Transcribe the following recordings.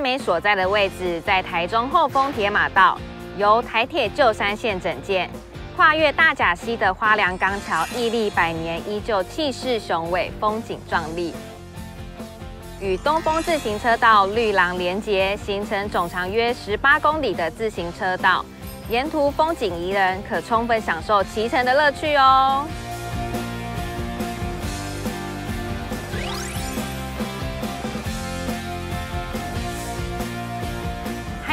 美所在的位置在台中后丰铁马道，由台铁旧山线整建，跨越大甲溪的花梁钢桥屹立百年，依旧气势雄伟，风景壮丽。与东风自行车道绿廊连接，形成总长约十八公里的自行车道，沿途风景宜人，可充分享受骑乘的乐趣哦。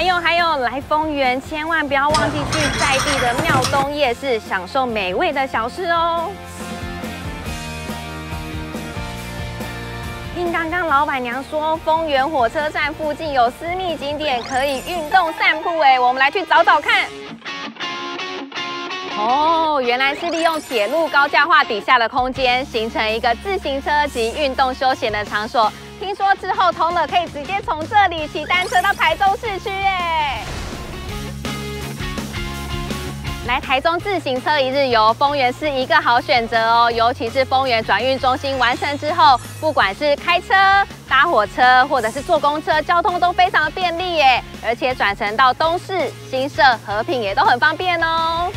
有还有，来丰原千万不要忘记去在地的庙东夜市，享受美味的小吃哦。听刚刚老板娘说，丰原火车站附近有私密景点可以运动散步，哎，我们来去找找看。哦，原来是利用铁路高架化底下的空间，形成一个自行车及运动休闲的场所。听说之后通了，可以直接从这里骑单车到台中市区，耶。来台中自行车一日游，丰原是一个好选择哦。尤其是丰原转运中心完成之后，不管是开车、搭火车，或者是坐公车，交通都非常便利耶。而且转乘到东市、新社、和平也都很方便哦。